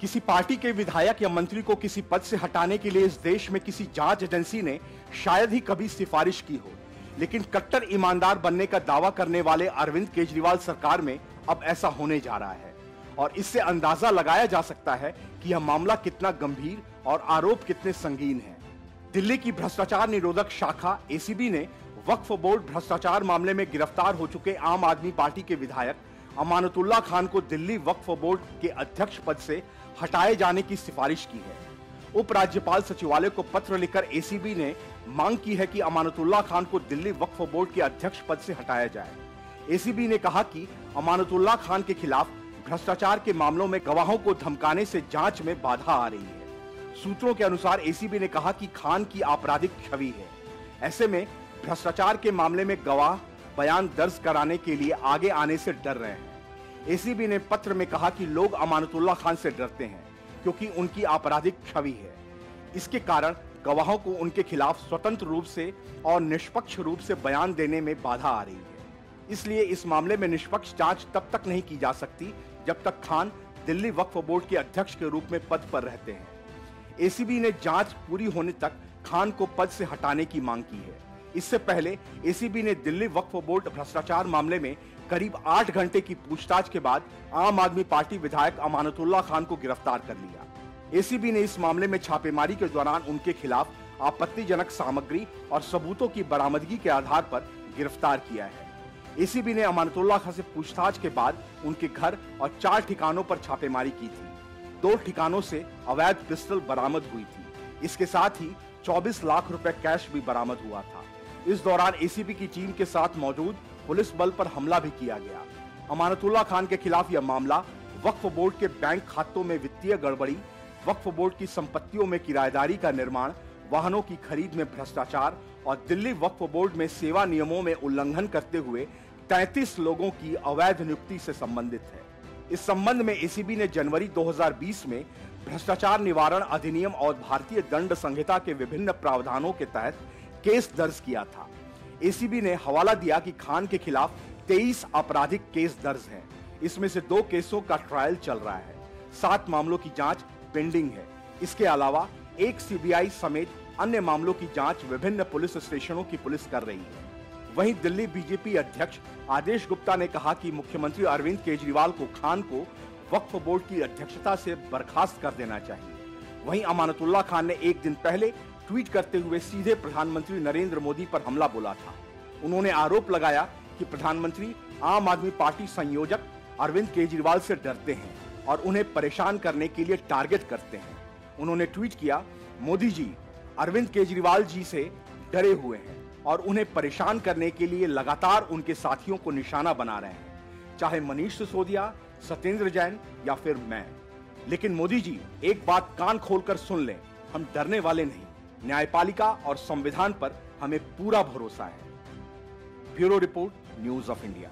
किसी पार्टी के विधायक या मंत्री को किसी पद से हटाने के लिए इस देश में किसी जाँच एजेंसी ने शायद ही कभी सिफारिश की हो। लेकिन कट्टर ईमानदार बनने का दावा करने वाले अरविंद केजरीवाल सरकार में अब ऐसा होने जा रहा है। और इससे अंदाज़ा लगाया जा सकता है कि यह मामला कितना गंभीर और आरोप कितने संगीन है। दिल्ली की भ्रष्टाचार निरोधक शाखा एसीबी ने वक्फ बोर्ड भ्रष्टाचार मामले में गिरफ़्तार हो चुके आम आदमी पार्टी के विधायक अमानतुल्ला खान को दिल्ली वक्फ बोर्ड के अध्यक्ष पद से हटाए जाने की सिफारिश की है। उपराज्यपाल सचिवालय को पत्र लिखकर एसीबी ने मांग की है कि अमानतुल्ला खान को दिल्ली वक्फ बोर्ड के अध्यक्ष पद से हटाया जाए। एसीबी ने कहा कि अमानतुल्ला खान के खिलाफ भ्रष्टाचार के मामलों में गवाहों को धमकाने से जाँच में बाधा आ रही है। सूत्रों के अनुसार एसीबी ने कहा कि खान की आपराधिक छवि है। ऐसे में भ्रष्टाचार के मामले में गवाह बयान दर्ज कराने के लिए आगे आने से डर रहे हैं। एसीबी ने पत्र में कहा कि लोग अमानतुल्ला खान से डरते हैं, क्योंकि उनकी आपराधिक छवि है। इसके कारण गवाहों को उनके खिलाफ स्वतंत्र रूप से और निष्पक्ष रूप से बयान देने में बाधा आ रही है। इसलिए इस मामले में निष्पक्ष जाँच तब तक नहीं की जा सकती, जब तक खान दिल्ली वक्फ बोर्ड के अध्यक्ष के रूप में पद पर रहते हैं। एसीबी ने जाँच पूरी होने तक खान को पद से हटाने की मांग की है। इससे पहले एसीबी ने दिल्ली वक्फ बोर्ड भ्रष्टाचार मामले में करीब आठ घंटे की पूछताछ के बाद आम आदमी पार्टी विधायक अमानतुल्ला खान को गिरफ़्तार कर लिया। एसीबी ने इस मामले में छापेमारी के दौरान उनके खिलाफ आपत्तिजनक सामग्री और सबूतों की बरामदगी के आधार पर गिरफ़्तार किया है। एसीबी ने अमानतुल्ला खान से पूछताछ के बाद उनके घर और चार ठिकानों पर छापेमारी की थी। दो ठिकानों से अवैध पिस्टल बरामद हुई थी। इसके साथ ही 24 लाख रुपए कैश भी बरामद हुआ था। इस दौरान एसीबी की टीम के साथ मौजूद पुलिस बल पर हमला भी किया गया। अमानतुल्ला खान के खिलाफ यह मामला वक्फ बोर्ड के बैंक खातों में वित्तीय गड़बड़ी, वक्फ बोर्ड की संपत्तियों में किराएदारी का निर्माण, वाहनों की खरीद में भ्रष्टाचार और दिल्ली वक्फ बोर्ड में सेवा नियमों में उल्लंघन करते हुए 33 लोगों की अवैध नियुक्ति से संबंधित है। इस संबंध में एसीबी ने जनवरी 2020 में भ्रष्टाचार निवारण अधिनियम और भारतीय दंड संहिता के विभिन्न प्रावधानों के तहत केस दर्ज किया था। एसीबी ने हवाला दिया कि खान के खिलाफ 23 आपराधिक केस दर्ज हैं। इसमें से दो केसों का ट्रायल चल रहा है। सात मामलों की जाँच पेंडिंग है। इसके अलावा एक सीबीआई समेत अन्य मामलों की जाँच विभिन्न पुलिस स्टेशनों की पुलिस कर रही है। वहीं दिल्ली बीजेपी अध्यक्ष आदेश गुप्ता ने कहा कि मुख्यमंत्री अरविंद केजरीवाल को खान को वक्फ बोर्ड की अध्यक्षता से बर्खास्त कर देना चाहिए। वहीं अमानतुल्ला खान ने एक दिन पहले ट्वीट करते हुए सीधे प्रधानमंत्री नरेंद्र मोदी पर हमला बोला था। उन्होंने आरोप लगाया कि प्रधानमंत्री आम आदमी पार्टी संयोजक अरविंद केजरीवाल से डरते हैं और उन्हें परेशान करने के लिए टारगेट करते हैं। उन्होंने ट्वीट किया, मोदी जी, अरविंद केजरीवाल जी से डरे हुए हैं और उन्हें परेशान करने के लिए लगातार उनके साथियों को निशाना बना रहे हैं। चाहे मनीष सिसोदिया, सत्येंद्र जैन या फिर मैं। लेकिन मोदी जी, एक बात कान खोलकर सुन लें, हम डरने वाले नहीं। न्यायपालिका और संविधान पर हमें पूरा भरोसा है। Bureau report news of India.